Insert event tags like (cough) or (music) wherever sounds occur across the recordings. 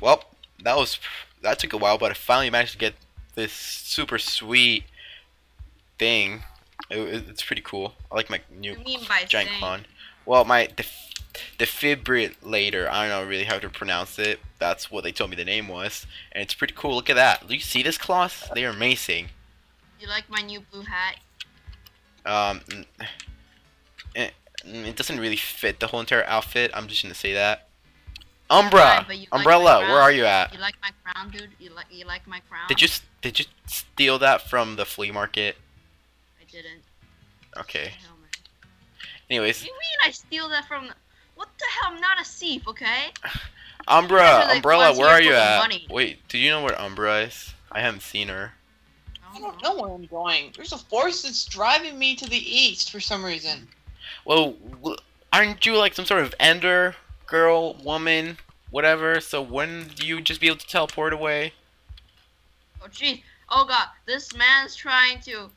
well, that was that took a while, but I finally managed to get this super sweet thing. It, it- it's pretty cool. I like my new You mean by giant saying- clone. Well, my def- defibrillator. I don't know really how to pronounce it. That's what they told me the name was, and it's pretty cool. Look at that. Do you see this cloth? They are amazing. You like my new blue hat? Um, it, mm, it doesn't really fit the whole entire outfit. I'm just gonna say that. Umbra, Fine, but you like umbrella. where are you at? You like my crown, dude? You like you like my crown? Did you did you steal that from the flea market? I didn't. Okay. Hell, man. What Anyways, do you mean I steal that from? The... What the hell? I'm not a thief, okay? (sighs) Umbra, These umbrella. Where are you at? money. Wait, do you know where Umbra is? I haven't seen her. I don't know where I'm going. There's a force that's driving me to the east for some reason. Well, aren't you like some sort of ender girl, woman, whatever? So wouldn't you just be able to teleport away? Oh jeez. Oh god, this man's trying to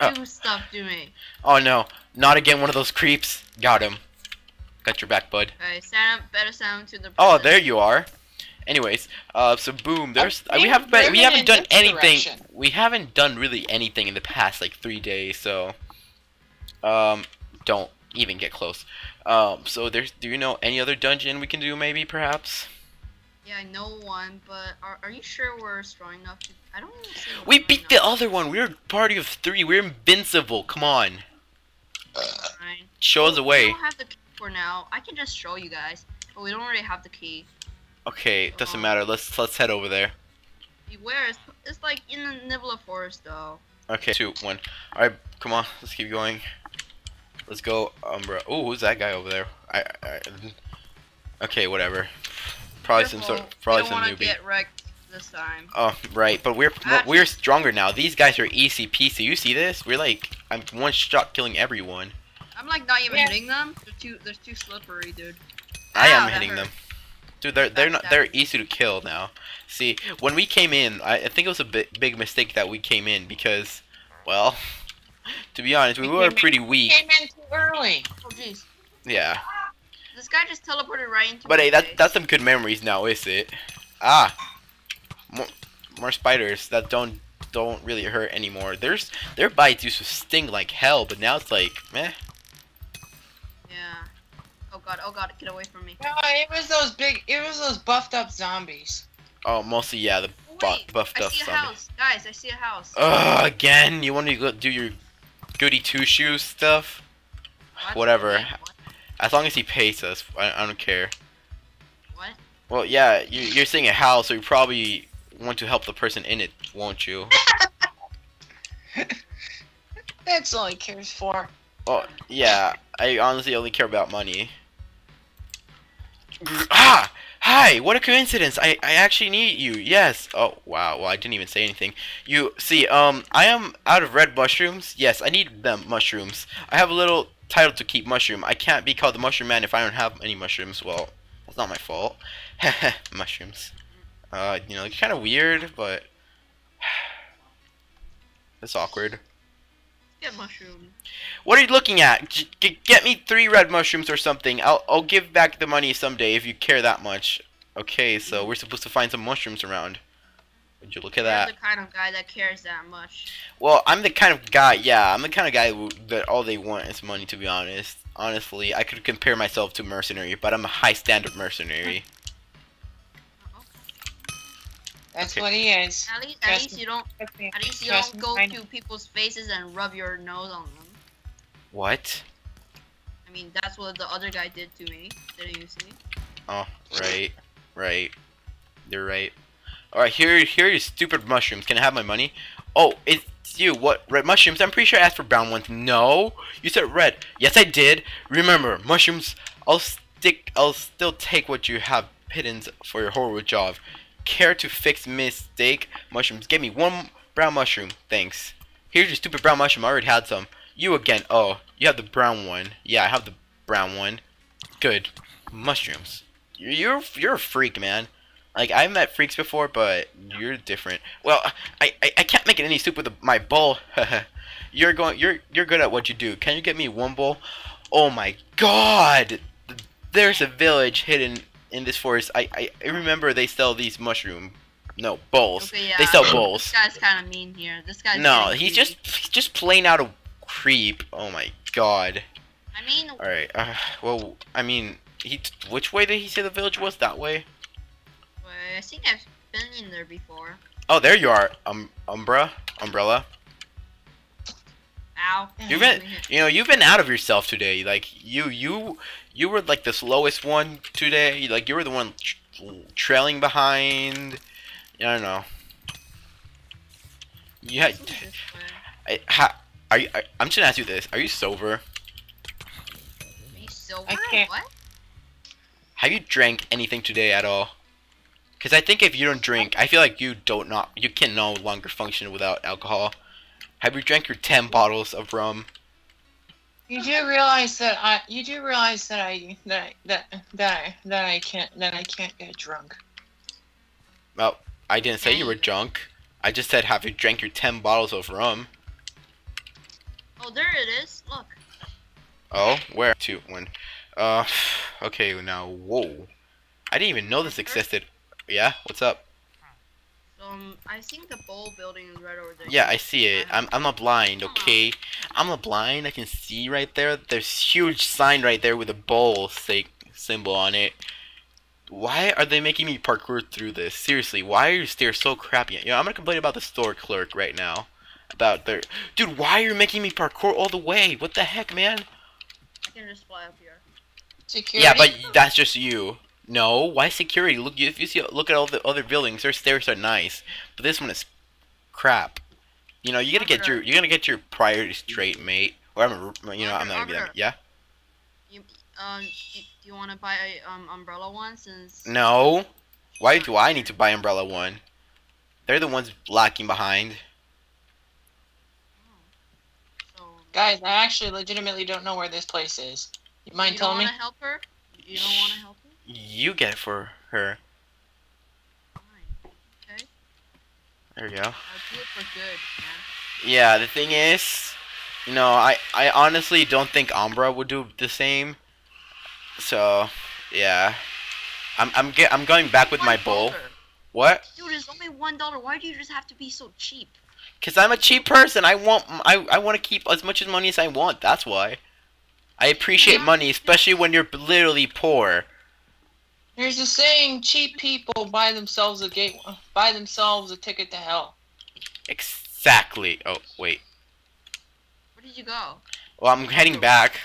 Oh. do stuff to me. Oh no, not again one of those creeps. Got him. Got your back, bud. Okay, send him, better send him to the. Oh, prison. there you are. Anyways, uh, so boom. There's I we haven't been, we haven't done anything. direction. We haven't done really anything in the past like three days. So, um, don't even get close. Um, so there's. Do you know any other dungeon we can do? Maybe, perhaps. Yeah, I know one, but are, are you sure we're strong enough to? I don't. We beat the other one. We're a party of three. We're invincible. Come on, Fine. show us the way. We don't have the key for now. I can just show you guys, but we don't really have the key. Okay, it doesn't matter. Let's let's head over there. Beware, it's, it's like in the Nivla Forest though. Okay, two, one. All right, come on. Let's keep going. Let's go, Umbra. Oh, who's that guy over there? I, I Okay, whatever. Probably some sort. Careful, Probably some don't wanna newbie. get wrecked this time. Oh, right. But we're Ah. we're stronger now. These guys are easy peasy. You see this? We're like I'm one shot killing everyone. I'm like not even Yeah. hitting them. They're too they're too slippery, dude. I Ow, am hitting hurt. them. Dude, they're they're not they're easy to kill now. See, when we came in, I, I think it was a big big mistake that we came in because, well, to be honest, we We were came in- pretty weak. Came in too early. Oh jeez. Yeah. This guy just teleported right into But my hey, that face. that's some good memories now, is it? Ah, more, more spiders that don't don't really hurt anymore. There's their bites used to sting like hell, but now it's like, meh. Yeah. Oh god, oh god, get away from me. No, it was those big. It was those buffed up zombies. Oh, mostly yeah, the bu- Wait, buffed I up see a zombie. house. Guys, I see a house. Ugh, again? You want to go do your goody two shoes stuff? What? whatever. What? As long as he pays us, I, I don't care. What? Well, yeah, you, you're seeing a house, so you probably want to help the person in it, won't you? (laughs) That's all he cares for. Well, yeah, I honestly only care about money. Ah! Hi! What a coincidence! I, I actually need you, yes! Oh, wow, well, I didn't even say anything. You, see, um, I am out of red mushrooms. Yes, I need them mushrooms. I have a little title to keep mushroom. I can't be called the mushroom man if I don't have any mushrooms. Well, that's not my fault. (laughs) mushrooms. Uh, you know, it's kind of weird, but... (sighs) It's awkward. Get mushroom. What are you looking at? G- get me three red mushrooms or something. I'll I'll give back the money someday if you care that much. Okay, so we're supposed to find some mushrooms around. Would you look at You're that? the kind of guy that cares that much. Well, I'm the kind of guy. Yeah, I'm the kind of guy who, that all they want is money. To be honest, honestly, I could compare myself to mercenary, but I'm a high standard mercenary. That's Okay. what he is. At least, at least you don't. At least you don't go to people's faces and rub your nose on them. What? I mean, that's what the other guy did to me. Didn't you see? Oh, right, right. You're right. All right, here, here are your stupid mushrooms. Can I have my money? Oh, it's you. What red mushrooms? I'm pretty sure I asked for brown ones. No, you said red. Yes, I did. Remember, mushrooms. I'll stick. I'll still take what you have pittance for your horrible job. Care to fix mistake? Mushrooms. Give me one brown mushroom. Thanks. Here's your stupid brown mushroom. I already had some. You again. Oh, you have the brown one. Yeah, I have the brown one. Good. Mushrooms. You're you're, a freak, man. Like I've met freaks before, but you're different. Well, I I, I can't make it any soup with my bowl. (laughs) you're going. You're you're good at what you do. Can you get me one bowl? Oh my God! There's a village hidden in this forest. I, I I remember they sell these mushroom, no bowls. Okay, yeah. They sell bowls. This guy's kind of mean here. This guy. No, he's greedy. just he's just plain out of creep. Oh my god. I mean, All right. Uh, well, I mean, he which way did he say the village was? That way. I think I've been in there before. Oh, there you are. Um, Umbra, umbrella. Ow. You've been, you know, you've been out of yourself today. Like you, you, you were like the slowest one today. Like you were the one tr trailing behind. I don't know. You had. This way. I, ha, are you, I, I'm just gonna ask you this: Are you sober? Are you silver? I can't- What? Have you drank anything today at all? Because I think if you don't drink, I feel like you don't not you can no longer function without alcohol. Have you drank your ten bottles of rum? You do realize that I. You do realize that I that I, that that I that I can't that I can't get drunk. Well, I didn't say you were drunk. I just said have you drank your ten bottles of rum? Oh, there it is. Look. Oh, where? Two, one. Uh, (sighs) okay, now, whoa. I didn't even know this existed. Yeah, what's up? Um, I think the bowl building is right over there. Yeah, I see it. I'm, I'm not blind, okay? I'm not blind. I can see right there. There's huge sign right there with a bowl say, symbol on it. Why are they making me parkour through this? Seriously, why are your stairs so crappy? You know, I'm gonna complain about the store clerk right now. About their... Dude, why are you making me parkour all the way? What the heck, man? I can just fly up here. Security. Yeah, but that's just you. No, why security? Look, if you see, look at all the other buildings. Their stairs are nice, but this one is crap. You know, you gotta get your, you're gonna get your priorities straight, mate. Or I'm, a- you know, I'm not gonna be that. Yeah. You, um, do, do you want to buy a um umbrella one since? No. Why do I need to buy Umbrella One? They're the ones lacking behind. Guys, I actually legitimately don't know where this place is. You mind you telling don't me? want to help her? You don't want to help her? You get it for her. Okay. There you go. I'll do it for good. Yeah, the thing is, you know, I, I honestly don't think Umbra would do the same. So, yeah. I'm I'm get, I'm going back with my bowl. What? Dude, it's only one dollar. Why do you just have to be so cheap? Cause I'm a cheap person. I want I I want to keep as much as money as I want. That's why. I appreciate money, especially when you're literally poor. There's a saying: cheap people buy themselves a gate, buy themselves a ticket to hell. Exactly. Oh wait. Where did you go? Well, I'm heading back.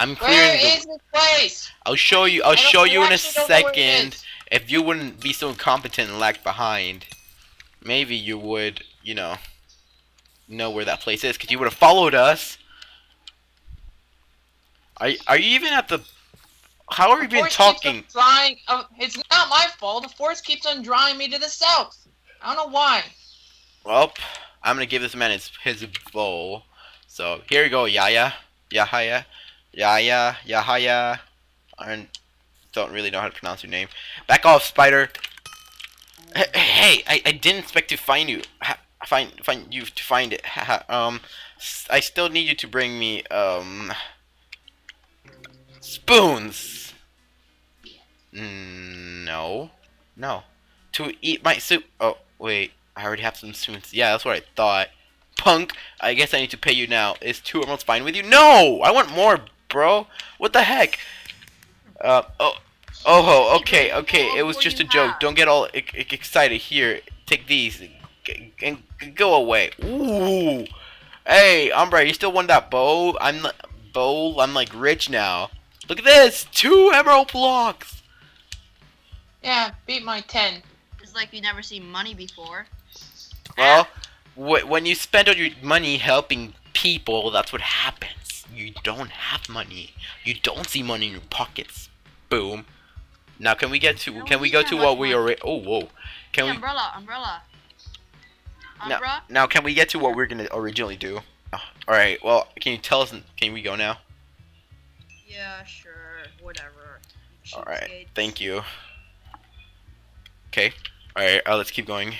I'm clearing. is The, this place? I'll show you. I'll show you in a actually don't know where it second. If you wouldn't be so incompetent and lag behind, maybe you would, you know, know where that place is, because you would have followed us. Are are you even at the? How are we been force keeps on talking? Drying, uh, it's not my fault. The force keeps on drawing me to the south. I don't know why. Well, I'm gonna give this man his his bowl. So here you go, Yaya, Yahaya, Yaya, Yahaya. I don't really know how to pronounce your name. Back off, spider. Hey, I, I didn't expect to find you. Ha, find find you to find it. Ha, um, I still need you to bring me um spoons. Mm, no, no. To eat my soup. Oh wait. I already have some spoons. Yeah, that's what I thought. Punk, I guess I need to pay you now. Is two emeralds fine with you? No! I want more, bro. What the heck? Uh, oh, oh, okay, okay. It was just a joke. Don't get all excited. Here, take these. And go away. Ooh. Hey, Umbra, you still want that bow? I'm not, bow. I'm like rich now. Look at this. Two emerald blocks. Yeah, beat my ten. It's like you never seen money before. Well, wh- when you spend all your money helping people, that's what happens. You don't have money. You don't see money in your pockets. Boom. Now, can we get to? No, Can we we go to what we money. already? Oh, whoa. Can Hey, we? umbrella, umbrella. No. Umbrella? Now, can we get to what we're gonna originally do? Oh, all right. Well, can you tell us? Can we go now? Yeah, sure, whatever. All right. Thank you. Okay. All right. Uh, let's keep going.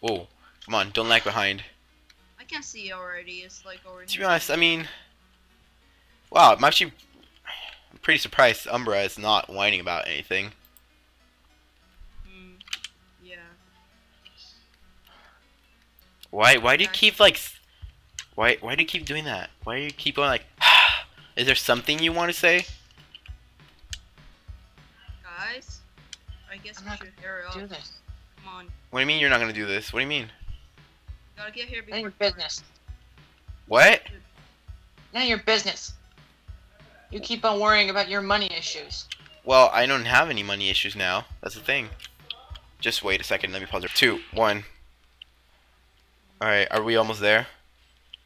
Whoa. Come on. Don't lag behind. I can see already. It's like already. To be honest, I mean, wow, I'm actually I'm pretty surprised Umbra is not whining about anything. Yeah. Why? Why do you keep like? Why? Why do you keep doing that? Why do you keep going like? Is there something you want to say? Guys, I guess I'm we not should hurry up. Do this. Come on. What do you mean you're not gonna do this? What do you mean? You Gotta get here None before. of your business. What? None of your business. You keep on worrying about your money issues. Well, I don't have any money issues now. That's the thing. Just wait a second. Let me pause it. Two, one. All right. Are we almost there?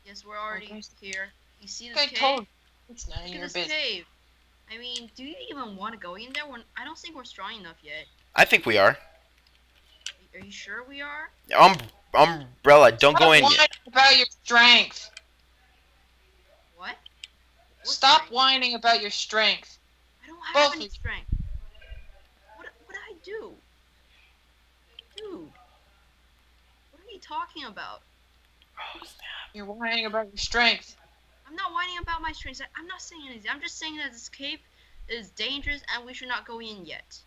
Yes, we're already Okay. here. You see this I cave? told. It's none of Look your at business. cave. I mean, do you even want to go in there? We're, I don't think we're strong enough yet. I think we are. Are you sure we are? Um, umbrella. Don't go Stop in whining yet. about your strength. What? What Stop strength? whining about your strength. I don't have Both any strength. What? What did I do? Dude. What are you talking about? You're whining about your strength. I'm not whining about my strengths. I- I'm not saying anything. I'm just saying that this cave is dangerous and we should not go in yet.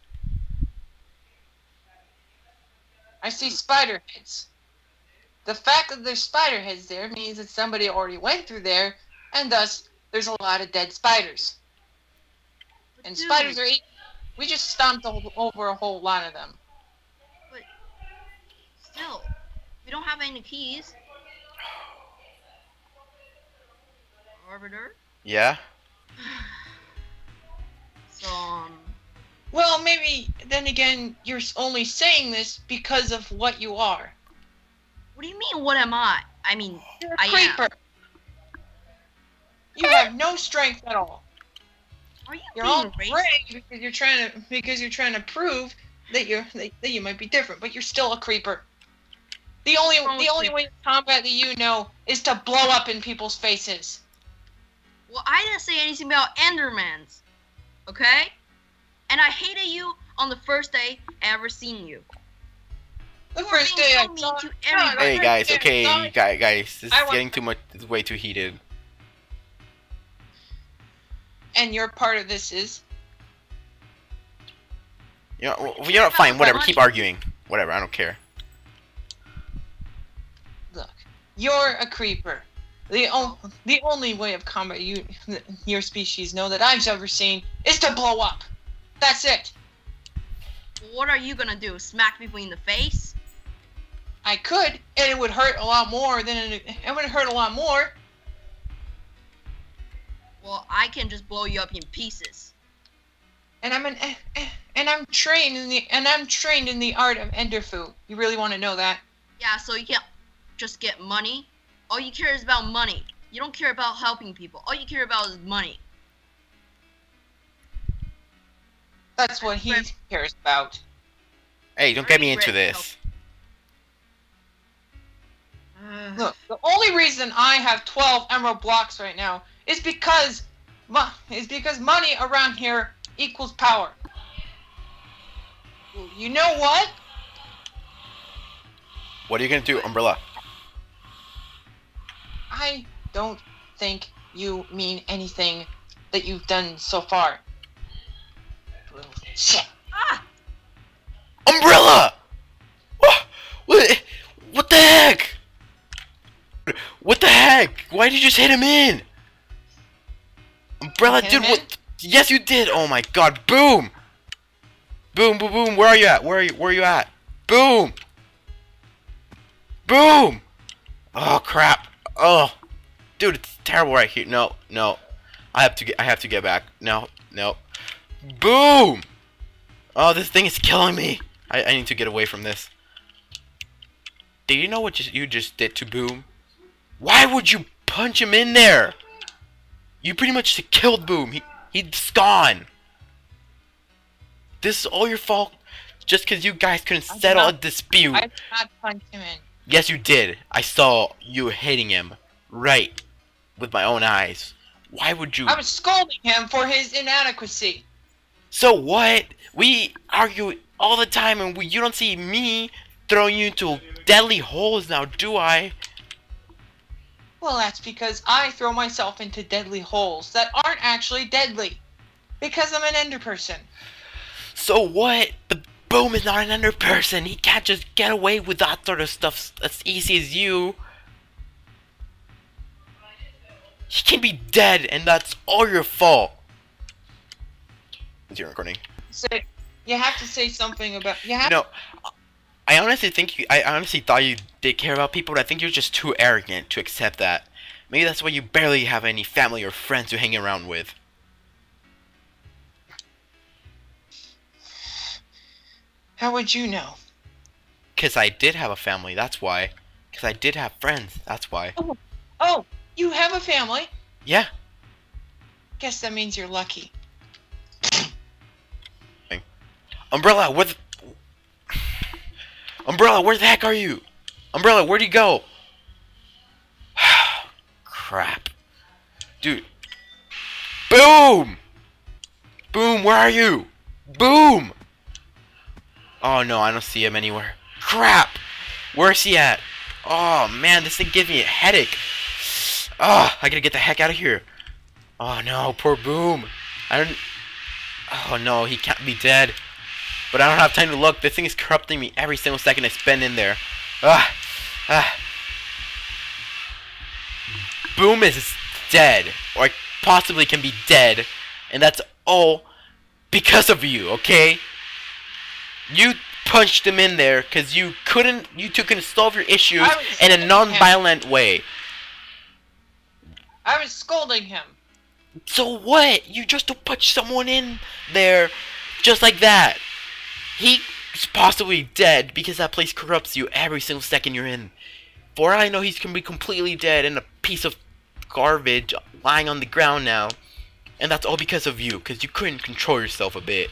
I see spider heads. The fact that there's spider heads there means that somebody already went through there, and thus there's a lot of dead spiders. But And dude, spiders are eat. We just stomped over a whole lot of them. But still, we don't have any keys. Arbiter. Yeah. (sighs) So, um, Well, maybe then again, you're only saying this because of what you are. what do you mean? What am I? I mean, You're a I am. creeper. You (laughs) have no strength at all. are you You're all being racist? brave because you're trying to because you're trying to prove that you're that, that you might be different, but you're still a creeper. The only What's the only way to combat that you know is to blow up in people's faces. Well, I didn't say anything about Endermans, okay? And I hated you on the first day I ever seen you. The You first day so I mean saw to it- everybody. Hey guys. Okay, saw guys. Guys. This I is getting too much. It's way too heated. And your part of this is You know, Well, well, you you know, fine. Whatever. Keep arguing. Whatever. I don't care. look. You're a creeper. The o- the only way of combat you your species know that I've ever seen is to blow up. That's it. What are you gonna do? Smack people in the face? I could, and it would hurt a lot more than it, it would hurt a lot more. Well, I can just blow you up in pieces. And I'm an and I'm trained in the and I'm trained in the art of enderfu. You really want to know that? Yeah, so you can't just get money. All you care is about money. You don't care about helping people. All you care about is money. That's what he Right. cares about. Hey, don't get me into this. Ugh. Look, the only reason I have 12 emerald blocks right now is because is because money around here equals power. You know what? What are you gonna do, Umbrella? I don't think you mean anything that you've done so far. Little shit. Ah! Umbrella! What? What? What the heck? What the heck? Why did you just hit him in? Umbrella, dude, what? Yes, you did. Oh my God! Boom! Boom! Boom! Boom! Where are you at? Where are you? Where are you at? Boom! Boom! Oh crap! Oh, dude, it's terrible right here. No, no, I have to get. I have to get back. No, no. Boom! Oh, this thing is killing me. I, I need to get away from this. Do you know what you just did to Boom? Why would you punch him in there? You pretty much killed Boom. He he's gone. This is all your fault. Just because you guys couldn't I settle a dispute. I did not punch him in. Yes, you did. I saw you hitting him. Right. With my own eyes. Why would you? I was scolding him for his inadequacy. So what? We argue all the time, and we, you don't see me throwing you into deadly holes now, do I? Well, that's because I throw myself into deadly holes that aren't actually deadly. Because I'm an ender person. So what? But Boom is not an ender person. He can't just get away with that sort of stuff as easy as you. He can be dead, and that's all your fault. Is your recording? Say, you have to say something about. You have No, I honestly think you. I honestly thought you did care about people, but I think you're just too arrogant to accept that. Maybe that's why you barely have any family or friends to hang around with. How would you know? Cause I did have a family. That's why. Cause I did have friends. That's why. Oh, oh, you have a family. Yeah. Guess that means you're lucky. Umbrella, where the... Umbrella, where the heck are you? Umbrella, where'd you go? (sighs) Crap. Dude. Boom! Boom, where are you? Boom! Oh no, I don't see him anywhere. Crap! Where's he at? Oh man, this thing gives me a headache. Oh, I gotta get the heck out of here. Oh no, poor Boom. I don't... Oh no, he can't be dead. But I don't have time to look. This thing is corrupting me every single second I spend in there. Ah, ah. Boom is dead, or possibly can be dead, and that's all because of you. Okay? You punched him in there because you couldn't. You two couldn't solve your issues in a non-violent way. I was scolding him. So what? You just don't punch someone in there just like that. He's possibly dead because that place corrupts you every single second you're in. For all I know, he's gonna be completely dead and a piece of garbage lying on the ground now. And that's all because of you, because you couldn't control yourself a bit.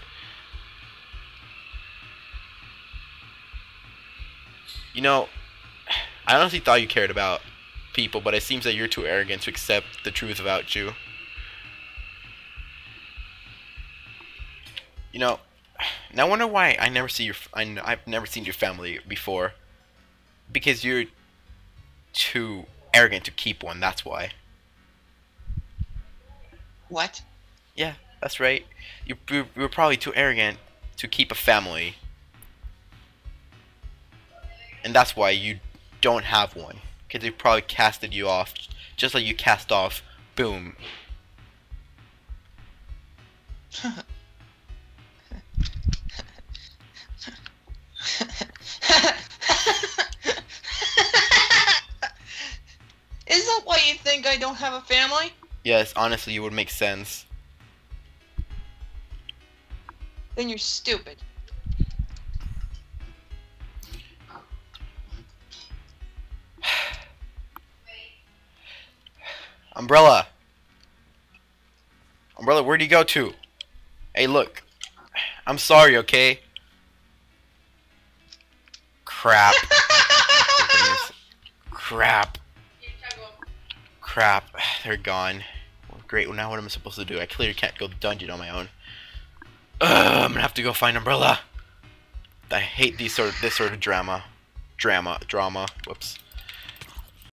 You know, I honestly thought you cared about people, but it seems that you're too arrogant to accept the truth about you. You know, now I wonder why I never see your. f- I n- I've never seen your family before. Because you're too arrogant to keep one. That's why. What? Yeah, that's right. You you you're probably too arrogant to keep a family. And that's why you don't have one. Because they probably casted you off, just like you cast off Boom. (laughs) Is that why you think I don't have a family? Yes, honestly, it would make sense. Then you're stupid. Umbrella. Umbrella, where'd you go to? Hey, look. I'm sorry, okay? Crap. (laughs) Crap. Crap. They're gone. Well, great. Well, now what am I supposed to do? I clearly can't go the dungeon on my own. Ugh, I'm gonna have to go find Umbrella. I hate these sort of this sort of drama. Drama. Drama. Whoops.